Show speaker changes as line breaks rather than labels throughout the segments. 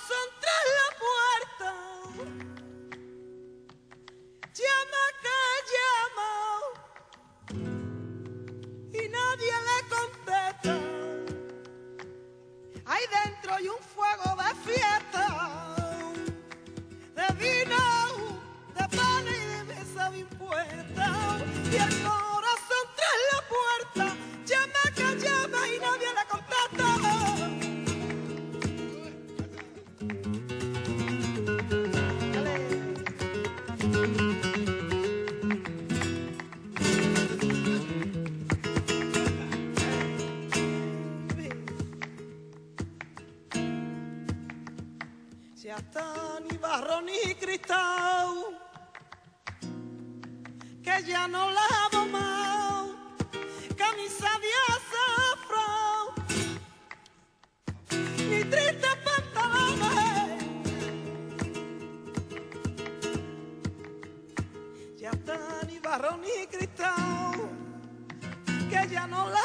pasan tras la puerta. Llama que llama. que hasta ni barro ni cristal, que ya no lavo más camisa de azafrán, ni tristes pantalones, ya hasta ni barro ni cristal, que ya no lavo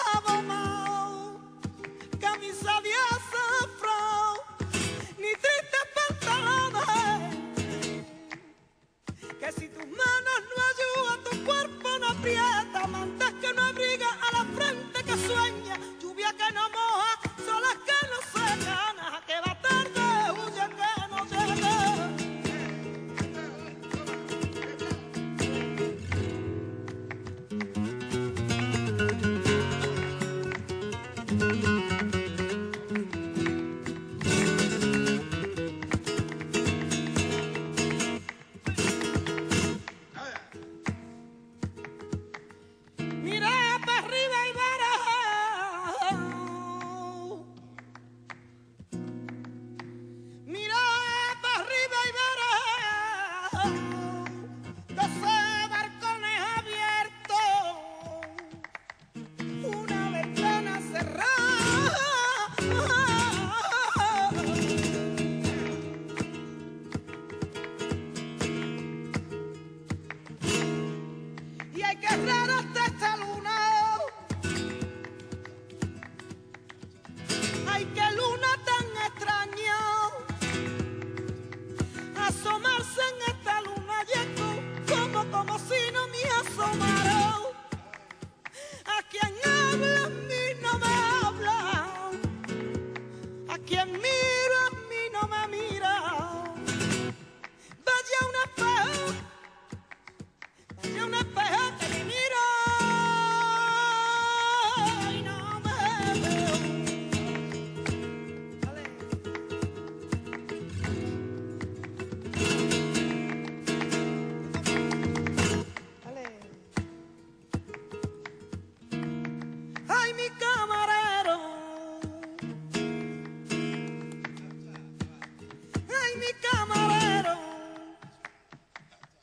mi camarero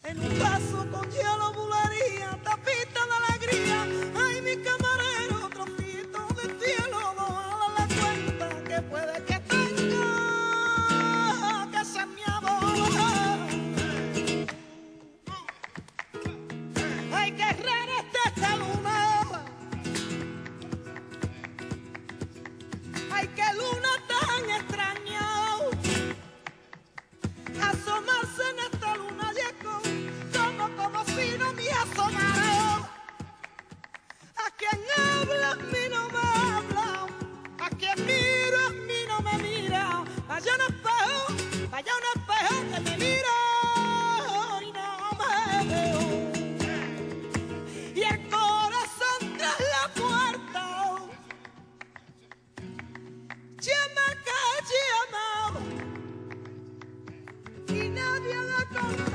en un vaso con hielo bulería, tapita de alegría. Ay, mi camarero, trocito de cielo, no haga la cuenta que puede que tenga que ser mi amor. Ay, que rara está esta luna. Ay, que luna tan extraña. Don't